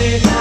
Sunday.